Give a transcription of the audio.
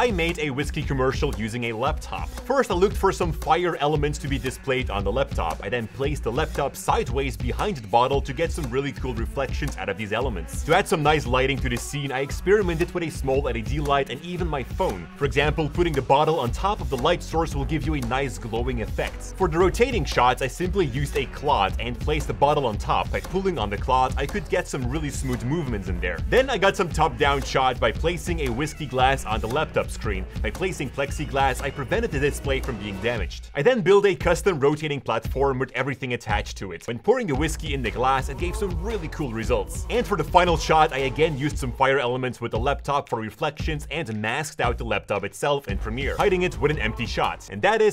I made a whiskey commercial using a laptop. First, I looked for some fire elements to be displayed on the laptop. I then placed the laptop sideways behind the bottle to get some really cool reflections out of these elements. To add some nice lighting to the scene, I experimented with a small LED light and even my phone. For example, putting the bottle on top of the light source will give you a nice glowing effect. For the rotating shots, I simply used a cloth and placed the bottle on top. By pulling on the cloth, I could get some really smooth movements in there. Then I got some top-down shot by placing a whiskey glass on the laptop screen. By placing plexiglass, I prevented the display from being damaged. I then built a custom rotating platform with everything attached to it. When pouring the whiskey in the glass, it gave some really cool results. And for the final shot, I again used some fire elements with the laptop for reflections and masked out the laptop itself in Premiere, hiding it with an empty shot. And that is